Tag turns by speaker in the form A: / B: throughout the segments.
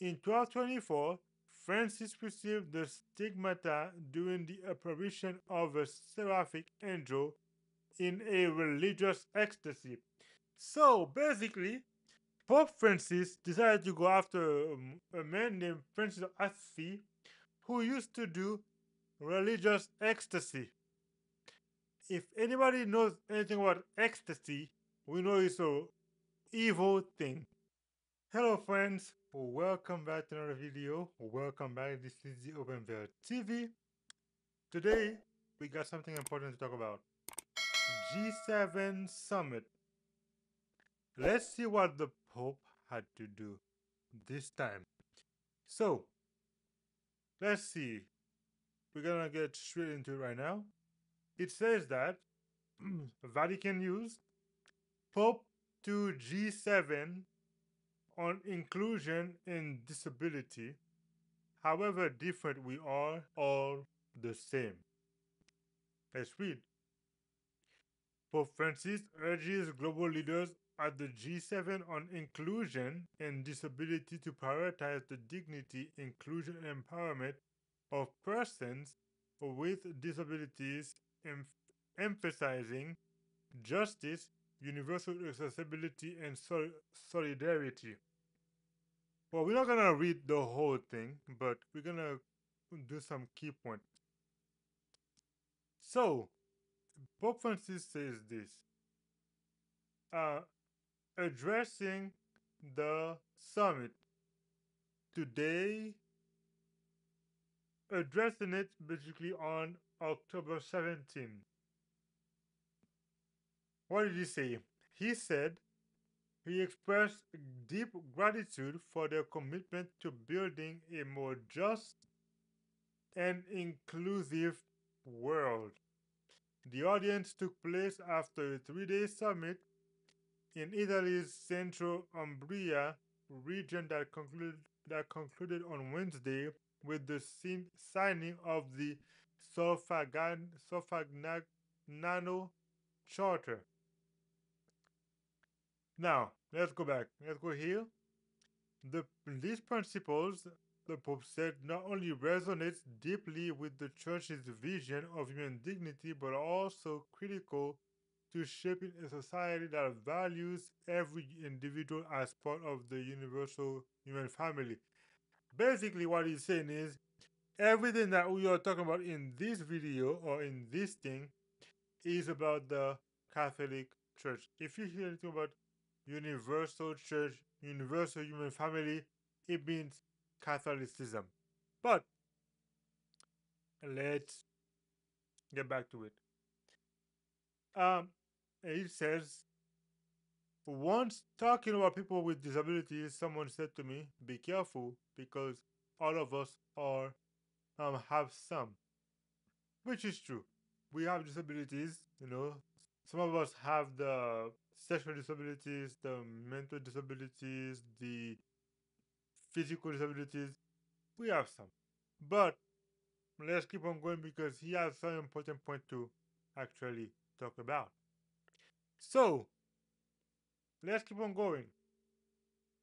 A: In 1224, Francis received the stigmata during the apparition of a seraphic angel in a religious ecstasy. So basically, Pope Francis decided to go after um, a man named Francis of Assisi who used to do religious ecstasy. If anybody knows anything about ecstasy, we know it's a evil thing. Hello friends, welcome back to another video. Welcome back. This is the Open Veil TV. Today we got something important to talk about. G7 Summit. Let's see what the Pope had to do this time. So, let's see. We're gonna get straight into it right now. It says that Vatican News Pope to G7 on inclusion and disability. However different we are, all the same. Let's read. Pope Francis urges global leaders at the G7 on inclusion and disability to prioritize the dignity, inclusion, and empowerment of persons with disabilities, em emphasizing justice, universal accessibility, and sol solidarity. Well, we're not going to read the whole thing, but we're going to do some key points. So, Pope Francis says this uh, addressing the summit today, addressing it basically on October 17. What did he say? He said he expressed deep gratitude for their commitment to building a more just and inclusive world. The audience took place after a three-day summit in Italy's central Umbria region that concluded, that concluded on Wednesday with the signing of the Solfagnano Charter. Now, let's go back. Let's go here. The, these principles the Pope said not only resonates deeply with the Church's vision of human dignity, but also critical to shaping a society that values every individual as part of the universal human family. Basically, what he's saying is everything that we are talking about in this video or in this thing is about the Catholic Church. If you hear anything about universal church, universal human family, it means Catholicism. But let's get back to it. Um, it says, once talking about people with disabilities, someone said to me, "Be careful, because all of us are um, have some," which is true. We have disabilities, you know. Some of us have the sexual disabilities, the mental disabilities, the physical disabilities. We have some. But let's keep on going because he has some important point to actually talk about. So, let's keep on going.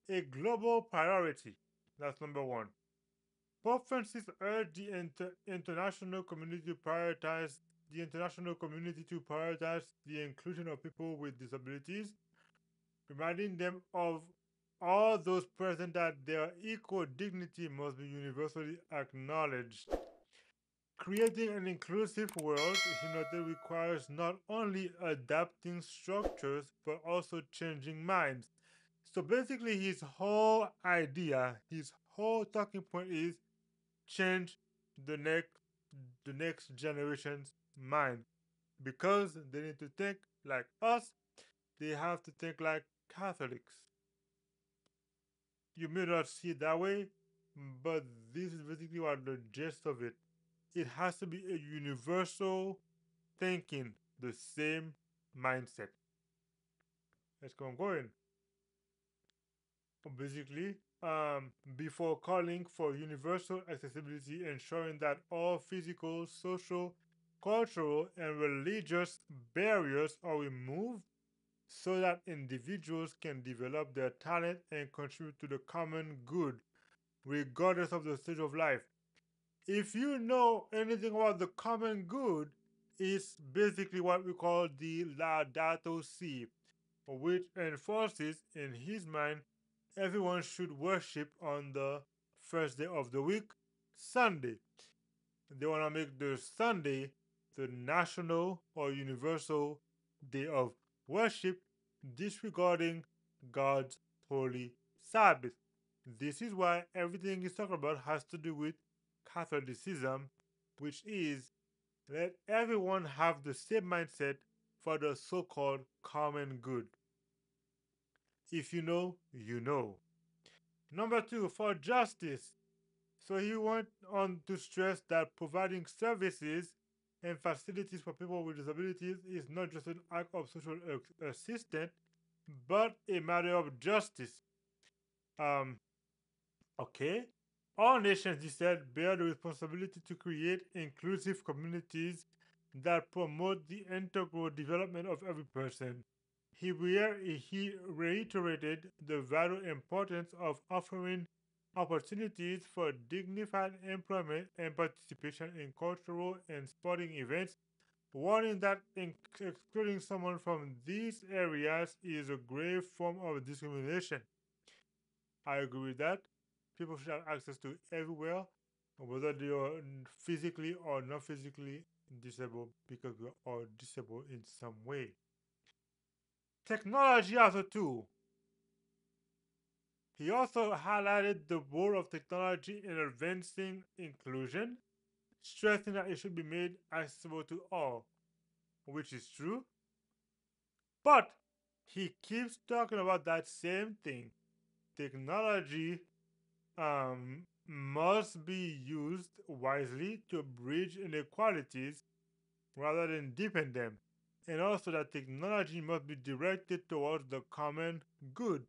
A: A global priority. That's number one. Pope Francis urged the inter international community to prioritize the international community to prioritize the inclusion of people with disabilities, reminding them of all those present that their equal dignity must be universally acknowledged. Creating an inclusive world, he noted, requires not only adapting structures but also changing minds. So basically, his whole idea, his whole talking point is change the next the next generation's mind because they need to think like us. They have to think like Catholics you may not see it that way, but this is basically what the gist of it. It has to be a universal thinking, the same mindset. Let's go on going. Basically, um, before calling for universal accessibility, ensuring that all physical, social, cultural, and religious barriers are removed so that individuals can develop their talent and contribute to the common good. regardless of the stage of life. If you know anything about the common good, it's basically what we call the Laudato Si, which enforces in his mind everyone should worship on the first day of the week, Sunday. They want to make the Sunday the national or universal day of worship, disregarding God's holy Sabbath. This is why everything he's talking about has to do with Catholicism, which is let everyone have the same mindset for the so called common good. If you know, you know. Number two, for justice. So he went on to stress that providing services and facilities for people with disabilities is not just an act of social assistance, but a matter of justice. Um, okay. All nations, he said, bear the responsibility to create inclusive communities that promote the integral development of every person. He, re- he reiterated the vital importance of offering opportunities for dignified employment and participation in cultural and sporting events, warning that excluding someone from these areas is a grave form of discrimination. I agree with that. People should have access to everywhere, whether they are physically or not physically disabled, because we are all disabled in some way. Technology as a tool. He also highlighted the role of technology in advancing inclusion, stressing that it should be made accessible to all, which is true. But he keeps talking about that same thing. Technology um, must be used wisely to bridge inequalities rather than deepen them and also that technology must be directed towards the common good.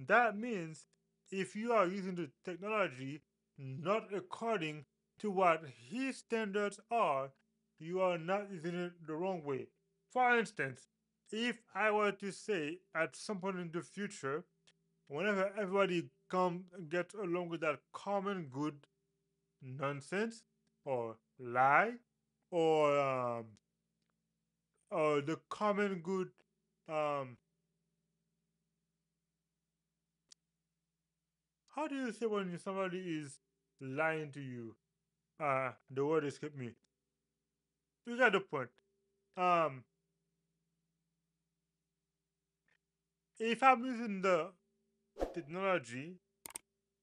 A: And that means if you are using the technology not according to what his standards are, you are not using it the wrong way. For instance, if I were to say at some point in the future, whenever everybody come get along with that common good nonsense or lie or um, uh, the common good um how do you say when somebody is lying to you? Uh the word escaped me. You got the point. Um if i'm using the technology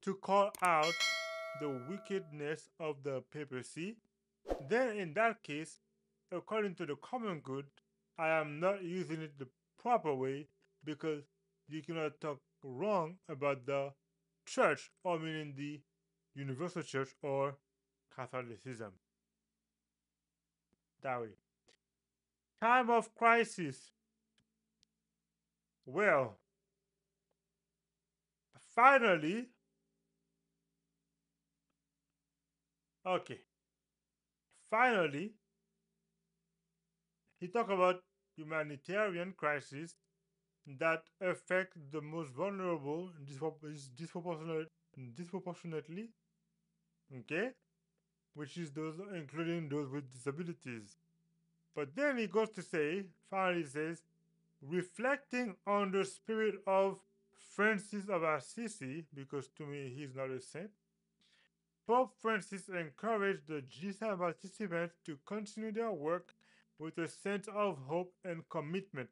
A: to call out the wickedness of the papacy then in that case according to the common good, I am not using it the proper way because you cannot talk wrong about the church, or meaning the universal church or Catholicism. That way. Time of crisis. Well, finally, okay, finally, he talked about humanitarian crises that affect the most vulnerable disproportionate, disproportionately, okay, which is those including those with disabilities. But then he goes to say, finally says, reflecting on the spirit of Francis of Assisi, because to me he's not a saint, Pope Francis encouraged the G7 participants to continue their work with a sense of hope and commitment.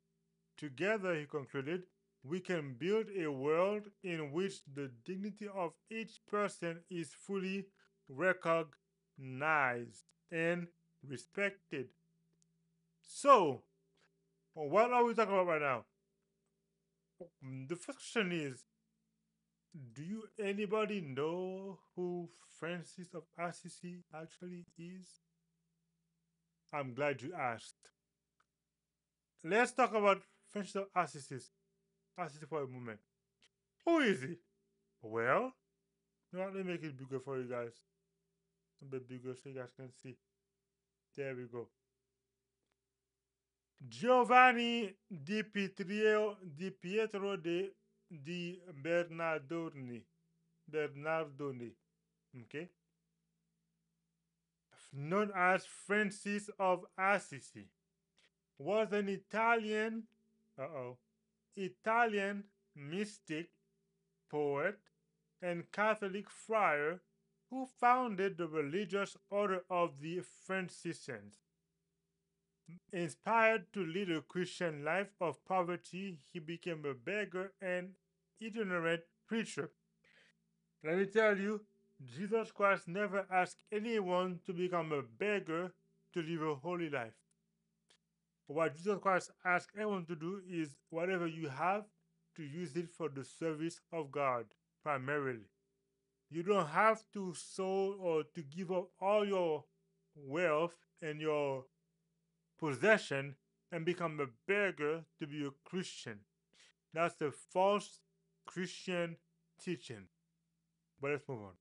A: Together, he concluded, we can build a world in which the dignity of each person is fully recognized and respected. So, what are we talking about right now? Mm, the first question is Do you anybody know who Francis of Assisi actually is? I'm glad you asked. Let's talk about Francis of Assisi. Assisi for a moment. Who is he? Well, let me make it bigger for you guys. A bit bigger so you guys can see. There we go. Giovanni di Pietro di Pietro de di Bernardoni. Bernardone, okay, known as Francis of Assisi, was an Italian, uh-oh, Italian mystic, poet, and Catholic friar who founded the religious order of the Franciscans. Inspired to lead a Christian life of poverty, he became a beggar and itinerant preacher. Let me tell you, Jesus Christ never asked anyone to become a beggar to live a holy life. What Jesus Christ asked everyone to do is whatever you have, to use it for the service of God primarily. You don't have to sow or to give up all your wealth and your possession and become a beggar to be a Christian. That's the false Christian teaching. But let's move on.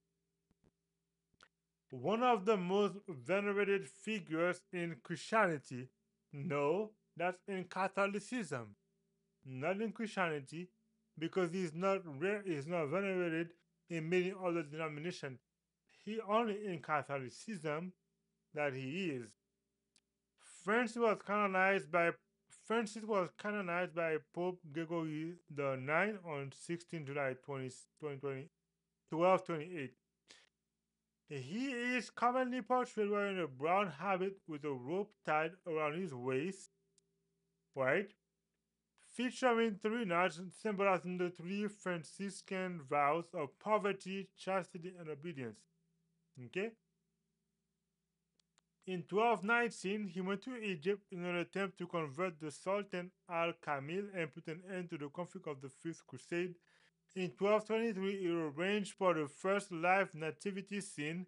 A: One of the most venerated figures in Christianity, no, that's in Catholicism, not in Christianity, because he's not rare, he's not venerated in many other denominations. He only in Catholicism that he is. Francis was canonized by Francis was canonized by Pope Gregory the Ninth on 16 July 20, 2020, 1228. He is commonly portrayed wearing a brown habit with a rope tied around his waist, right? Featuring three knots symbolizing the three Franciscan vows of poverty, chastity, and obedience. Okay? In 1219, he went to Egypt in an attempt to convert the Sultan al-Kamil and put an end to the conflict of the Fifth Crusade. In 1223, he arranged for the first live nativity scene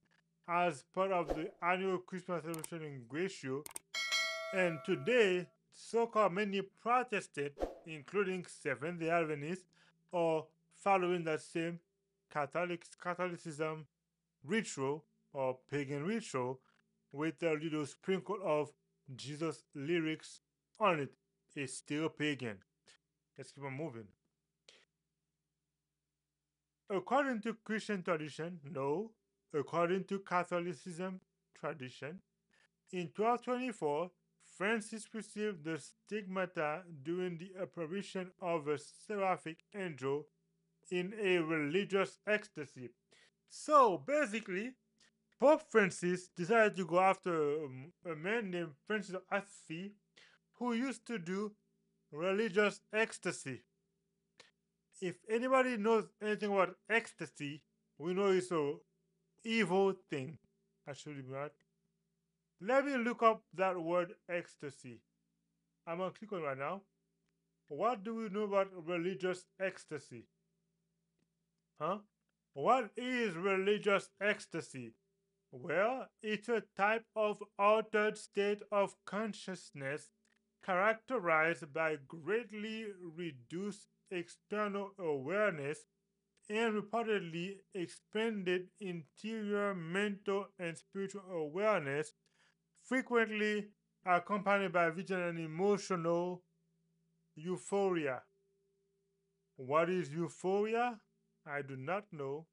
A: as part of the annual Christmas celebration in Greccio. And today, so-called many Protestants, including Seventh-day Adventists, are following that same Catholic Catholicism ritual or pagan ritual with a little sprinkle of Jesus lyrics on it. It's still pagan. Let's keep on moving. According to Christian tradition, no. According to Catholicism tradition, in 1224, Francis received the stigmata during the apparition of a seraphic angel in a religious ecstasy. So basically, Pope Francis decided to go after um, a man named Francis of Assisi who used to do religious ecstasy. If anybody knows anything about ecstasy, we know it's a evil thing. Actually, not. Let me look up that word ecstasy. I'm gonna click on right now. What do we know about religious ecstasy? Huh? What is religious ecstasy? Well, it's a type of altered state of consciousness characterized by greatly reduced external awareness and reportedly expanded interior mental and spiritual awareness, frequently accompanied by visual and emotional euphoria. What is euphoria? I do not know.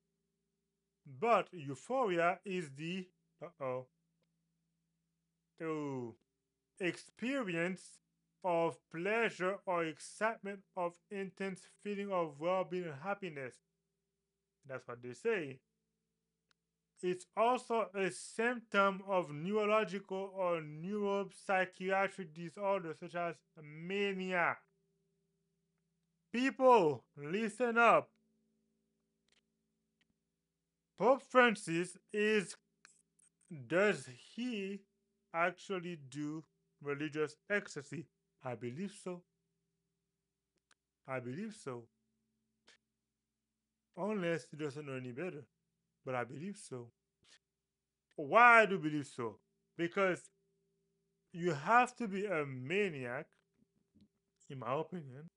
A: But euphoria is the uh-oh oh, experience of pleasure or excitement of intense feeling of well-being and happiness. That's what they say. It's also a symptom of neurological or neuropsychiatric disorders such as mania. People, listen up. Pope Francis is does he actually do religious ecstasy? I believe so. I believe so. Unless he doesn't know any better. But I believe so. Why do I believe so? Because you have to be a maniac, in my opinion,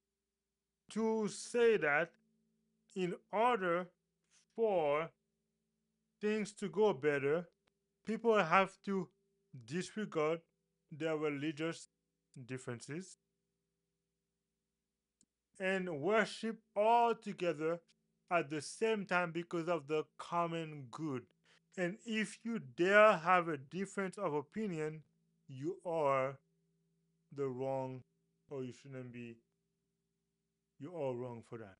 A: to say that in order for things to go better, people have to disregard their religious differences and worship all together at the same time because of the common good. And if you dare have a difference of opinion, you are the wrong, or you shouldn't be, you are all wrong for that.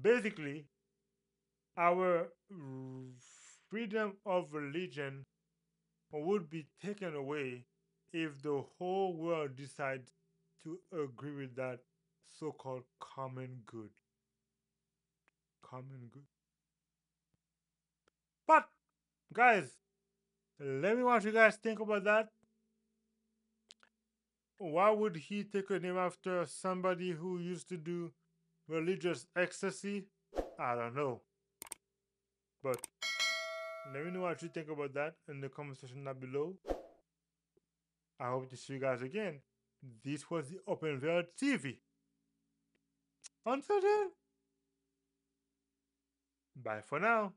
A: Basically, our freedom of religion would be taken away if the whole world decides to agree with that so called common good. Common good. But, guys, let me what you guys think about that. Why would he take a name after somebody who used to do religious ecstasy? I don't know. But let me know what you think about that in the comment section down below. I hope to see you guys again. This was the Open World TV. Until then, bye for now.